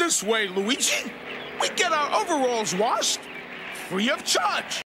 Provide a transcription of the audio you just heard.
this way, Luigi. We get our overalls washed free of charge.